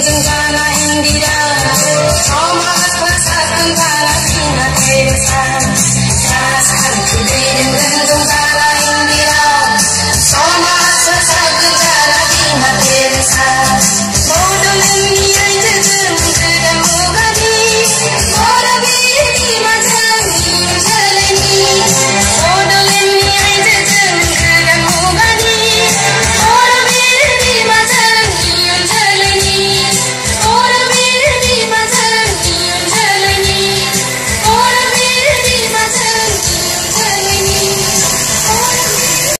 Indira